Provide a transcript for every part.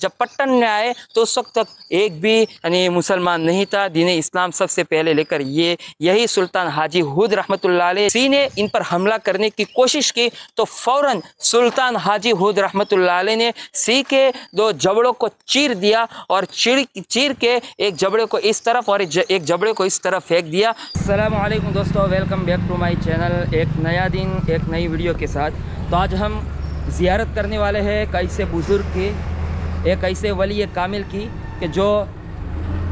जब पट्टन में आए तो उस वक्त तक एक भी, यानी मुसलमान नहीं था। दीन इस्लाम सबसे पहले लेकर ये, यही सुल्तान हाजी हुद रहमत सी ने इन पर हमला करने की कोशिश की तो फ़ौरन सुल्तान हाजी हुद रहमत ने सी के दो जबड़ों को चीर दिया और चीर चीर के एक जबड़े को इस तरफ़ और एक जबड़े को इस तरफ़ फेंक दिया। अलैक्म दोस्तों, welcome back to my channel, एक नया दिन, एक नई वीडियो के साथ। तो आज हम ज़ियारत करने वाले हैं एक ऐसे बुज़ुर्ग की एक ऐसे वली कामिल की कि जो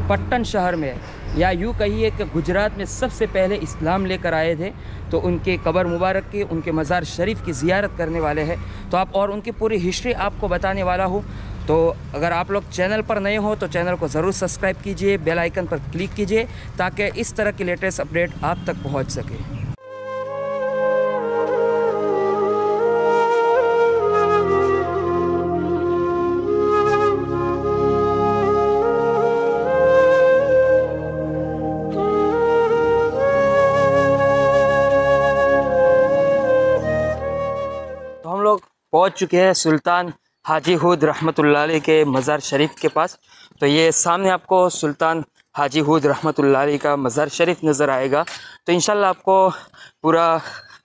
पट्टन शहर में या यूँ कहिए कि गुजरात में सबसे पहले इस्लाम लेकर आए थे तो उनके कबर मुबारक की, उनके मज़ार शरीफ की ज़ियारत करने वाले हैं। तो आप और उनकी पूरी हिस्ट्री आपको बताने वाला हूँ। तो अगर आप लोग चैनल पर नए हो तो चैनल को ज़रूर सब्सक्राइब कीजिए, बेल आइकन पर क्लिक कीजिए, ताकि इस तरह की लेटेस्ट अपडेट आप तक पहुँच सके। पहुँच चुके हैं सुल्तान हाजी हुद रहमतुल्लाह के मज़ार शरीफ के पास। तो ये सामने आपको सुल्तान हाजी हुद रहमतुल्लाह का मज़ार शरीफ नज़र आएगा। तो इन आपको पूरा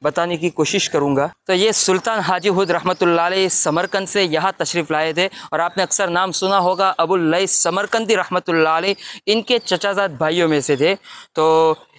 बताने की कोशिश करूँगा। तो ये सुल्तान हाजी हुद रहमतुल्लाह समरकंद से यहाँ तशरीफ़ लाए थे और आपने अक्सर नाम सुना होगा अबुल्लई समरकंदी रहमतुल्लाह इनके चचाजाद भाइयों में से थे। तो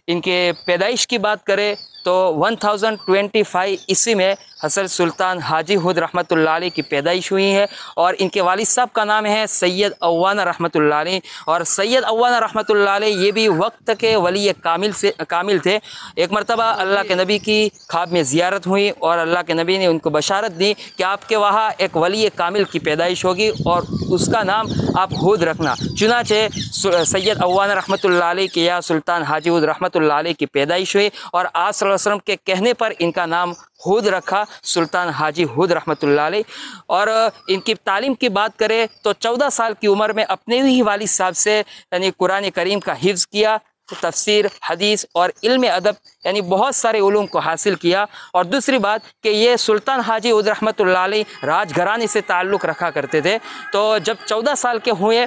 इनके पैदाइश की बात करें तो 1025 ईस्वी में हसन सुल्तान हाजी हुद रहमतुल्लाह की पैदाइश हुई है और इनके वालिद साहब का नाम है सैयद अवाना रहमतुल्लाह और सैयद अवाना रहमतुल्लाह ये भी वक्त के वली कामिल से, कामिल थे। एक मरतबा अल्लाह के नबी की ख्वाब में ज़ियारत हुई और अल्लाह के नबी ने उनको बशारत दी कि आपके वहाँ एक वली कामिल की पैदाइश होगी और उसका नाम आप हुद रखना। चुनाचे सैयद अवाना रहमतुल्लाह के या सुल्तान हाजी हुद रहमतुल्लाह की पैदाइश हुई और आज वसल्लम के कहने पर इनका नाम हुद रखा, सुल्तान हाजी हुद रहमतुल्लाह और इनकी तालीम की बात करें तो चौदह साल की उम्र में अपने ही वालिद साहब से, यानी कुरान करीम का हिफ्ज़ किया, तफसीर, हदीस और इल्म अदब, यानी बहुत सारे उलूम को हासिल किया। और दूसरी बात कि ये सुल्तान हाजी उद रहमतुल्लाह राजघराने से ताल्लुक़ रखा करते थे। तो जब चौदह साल के हुए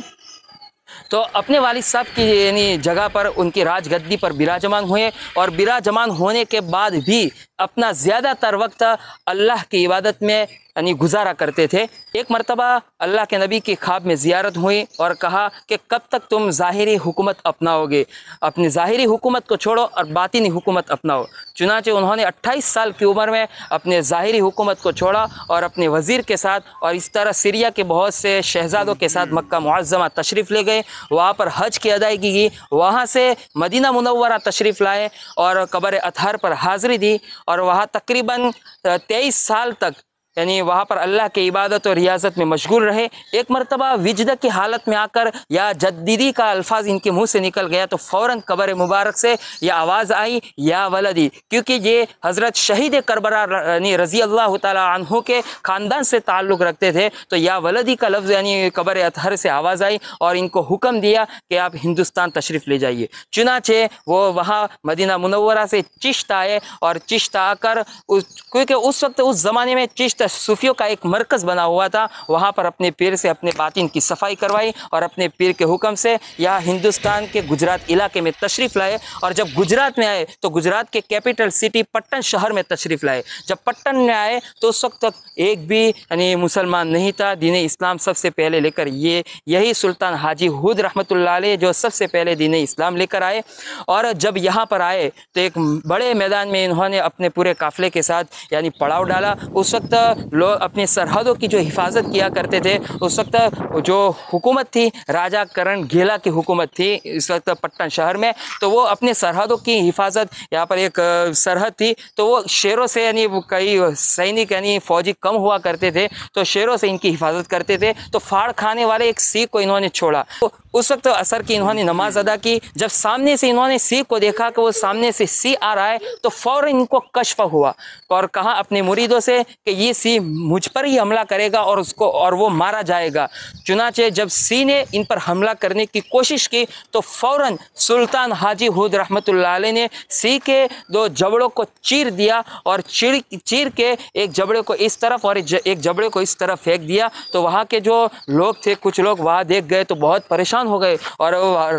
तो अपने वालिद साहब की, यानी जगह पर, उनकी राजगद्दी पर विराजमान हुए और विराजमान होने के बाद भी अपना ज़्यादातर वक्त अल्लाह की इबादत में, यानी गुजारा करते थे। एक मरतबा अल्लाह के नबी की ख्वाब में ज़ियारत हुई और कहा कि कब तक तुम ज़ाहिरी हुकूमत अपनाओगे? अपनी ज़ाहिरी हुकूमत को छोड़ो और बातिनी हुकूमत अपनाओ। चुनाचे उन्होंने 28 साल की उम्र में अपने ज़ाहिरी हुकूमत को छोड़ा और अपने वज़ीर के साथ और इस तरह सीरिया के बहुत से शहजादों के साथ मक्का मुआज़मा तशरीफ़ ले गए वहाँ पर हज की अदायगी की वहाँ से मदीना मुनवरा तशरीफ़ लाए और कबर अतहर पर हाज़िरी दी और वहाँ तकरीबन तेईस साल तक यानी वहाँ पर अल्लाह के इबादत और रियाजत में मशगूल रहे। एक मरतबा विजद की हालत में आकर या जद्दीदी का अल्फाज इनके मुँह से निकल गया तो फ़ौर कबर मुबारक से यह आवाज़ आई, या वलदी। क्योंकि ये हज़रत शहीद करबरा यानी रज़ी अल्लाह तहों के ख़ानदान से ताल्लुक़ रखते थे तो या वलदी का लफ्ज़ यानी कबर अतहर से आवाज़ आई और इनको हुक्म दिया कि आप हिंदुस्तान तशरीफ़ ले जाइए। चुनाचे वो वहाँ मदीना मुनवरा से चिश्त आए और चिश्त आकर क्योंकि उस वक्त उस ज़माने में चिश्त सूफियों का एक मरकज़ बना हुआ था। वहाँ पर अपने पीर से अपने बातिन की सफ़ाई करवाई और अपने पीर के हुक्म से यहाँ हिंदुस्तान के गुजरात इलाके में तशरीफ़ लाए और जब गुजरात में आए तो गुजरात के कैपिटल सिटी पट्टन शहर में तशरीफ़ लाए। जब पट्टन में आए तो उस वक्त तक एक भी, यानी मुसलमान नहीं था। दीन इस्लाम सबसे पहले लेकर ये, यही सुल्तान हाजी हुद रहमत जो सबसे पहले दीन इस्लाम लेकर आए। और जब यहाँ पर आए तो एक बड़े मैदान में इन्होंने अपने पूरे काफ़िले के साथ, यानी पड़ाव डाला। उस वक्त लोग अपनी सरहदों की जो हिफाजत किया करते थे, उस वक्त जो हुकूमत थी, राजा करण घेला की हुकूमत थी, इस वक्त पट्टन शहर में तो वो अपने सरहदों की हिफाजत, यहाँ पर एक सरहद थी तो वो शेरों से यानी कई सैनिक यानी फ़ौजी कम हुआ करते थे तो शेरों से इनकी हिफाजत करते थे तो फाड़ खाने वाले एक सीख को इन्होंने छोड़ा। तो उस वक्त असर की इन्होंने नमाज़ अदा की। जब सामने से इन्होंने सी को देखा कि वो सामने से सी आ रहा है तो फ़ौर इनको कशफ हुआ और कहा अपने मुरीदों से कि ये सी मुझ पर ही हमला करेगा और उसको और वो मारा जाएगा। चुनाचे जब सी ने इन पर हमला करने की कोशिश की तो फ़ौर सुल्तान हाजी हुद रहमत ने सी के दो जबड़ों को चीर दिया और चीर चीर के एक जबड़े को इस तरफ़ और एक जबड़े को इस तरफ़ फेंक दिया। तो वहाँ के जो लोग थे, कुछ लोग वहाँ देख गए तो बहुत परेशान हो गए और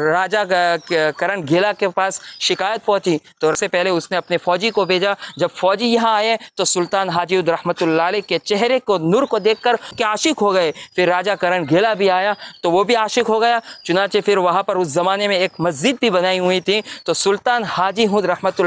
राजा करण घेला के पास शिकायत पहुँची। तो उससे पहले उसने अपने फ़ौजी को भेजा। जब फ़ौजी यहाँ आए तो सुल्तान हाजी रहमत के चेहरे को, नूर को देख कर आशिक हो गए। फिर राजा करण घेला भी आया तो वो भी आशिक हो गया। चुनाचे फिर वहाँ पर उस ज़माने में एक मस्जिद भी बनाई हुई थी। तो सुल्तान हाजी हुद रहमत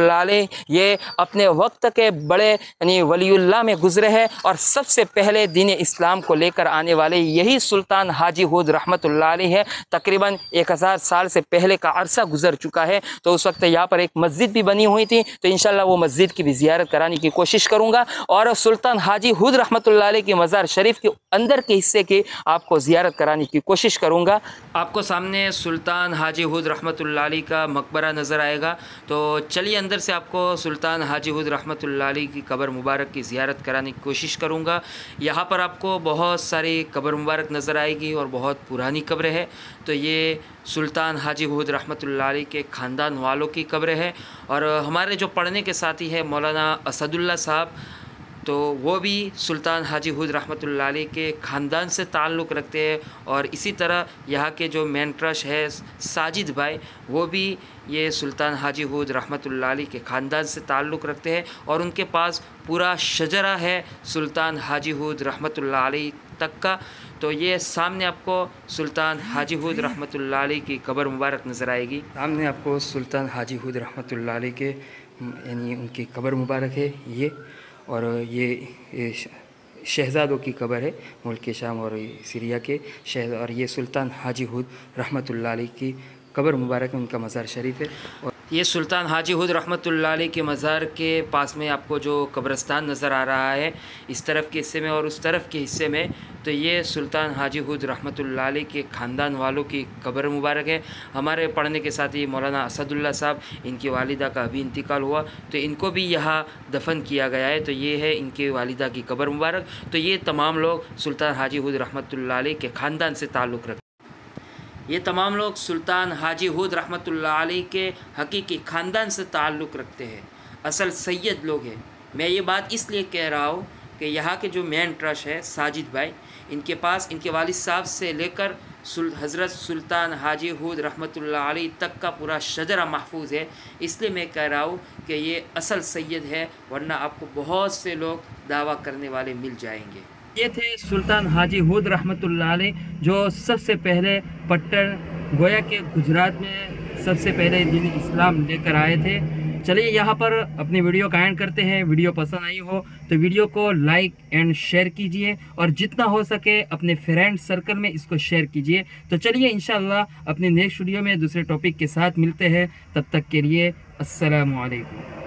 ये अपने वक्त के बड़े, यानी वलील्ला में गुजरे हैं और सबसे पहले दीन इस्लाम को लेकर आने वाले यही सुल्तान हाजी हुद रहमत है तकरीबन एक हज़ार साल से पहले का अरसा गुजर चुका है। तो उस वक्त यहाँ पर एक मस्जिद भी बनी हुई थी। तो इन वो मस्जिद की भी जियारत कराने की कोशिश करूँगा। और सुल्तान हाजी हुद रहमत की मज़ार शरीफ के अंदर के हिस्से की आपको ज़ियारत कराने की कोशिश करूँगा। आपको सामने सुल्तान हाजी हुद रहमत का मकबरा नज़र आएगा। तो चलिए अंदर से आपको सुल्तान हाजी हुद रहमत की कबर मुबारक की ज़ियारत कराने की कोशिश करूँगा। यहाँ पर आपको बहुत सारी कबर मुबारक नज़र आएगी और बहुत पुरानी कब्र है। तो ये सुल्तान हाजी हुद रहमत के ख़ानदान वालों की कब्र है। और हमारे जो पढ़ने के साथी है, मौलाना असदुल्ला साहब तो वो भी सुल्तान हाजी हुद रहमत के ख़ानदान से ताल्लुक़ रखते हैं। और इसी तरह यहाँ के जो मेन क्रश है, साजिद भाई, वो भी ये सुल्तान हाजी हुद रहमत के ख़ानदान से ताल्लुक़ रखते हैं। और उनके पास पूरा शजरा है, सुल्तान हाजी हुद रहमत तक का। तो ये सामने आपको सुल्तान हाजी हुद रहमत की कब्र मुबारक नज़र आएगी। सामने आपको सुल्तान हाजी हुद रहमत के यानी उनकी कब्र मुबारक है ये और ये, ये शहज़ादों की कब्र है मुल्क शाम और सीरिया के शहज और ये सुल्तान हाजी हुद रहमत की कब्र मुबारक उनका मज़ार शरीफ है। और ये सुल्तान हाजी हुद रहमत के मज़ार के पास में आपको जो कब्रस्तान नज़र आ रहा है, इस तरफ़ के हिस्से में और उस तरफ़ के हिस्से में तो ये सुल्तान हाजी हुद रहमत के ख़ानदान वालों की कब्र मुबारक है। हमारे पढ़ने के साथ ही मौलाना असदुल्ला साहब, इनकी वालिदा का अभी इंतकाल हुआ तो इनको भी यहाँ दफन किया गया है तो ये है इनके वालिदा की कब्र मुबारक। तो ये तमाम लोग सुल्तान हाजी हुद रहमत के ख़ानदान से ताल्लुक़ रखते ये तमाम लोग सुल्तान हाजी हुद रहमत के हकीकी ख़ानदान से ताल्लुक़ रखते हैं। असल सैयद लोग हैं। मैं ये बात इसलिए कह रहा हूँ कि यहाँ के जो मेन ट्रस्ट है, साजिद भाई, इनके पास, इनके वालिद साहब से लेकर सुल, हज़रत सुल्तान हाजी हुद रहमत तक का पूरा शजरा महफूज है। इसलिए मैं कह रहा हूँ कि ये असल सैयद है, वरना आपको बहुत से लोग दावा करने वाले मिल जाएँगे। ये थे सुल्तान हाजी हुद रहमत जो सबसे पहले पट्टन गोया के गुजरात में सबसे पहले दिन इस्लाम लेकर आए थे। चलिए यहाँ पर अपनी वीडियो का एंड करते हैं। वीडियो पसंद आई हो तो वीडियो को लाइक एंड शेयर कीजिए और जितना हो सके अपने फ्रेंड सर्कल में इसको शेयर कीजिए। तो चलिए इंशाल्लाह अपने नेक्स्ट वीडियो में दूसरे टॉपिक के साथ मिलते हैं। तब तक के लिए असलकुम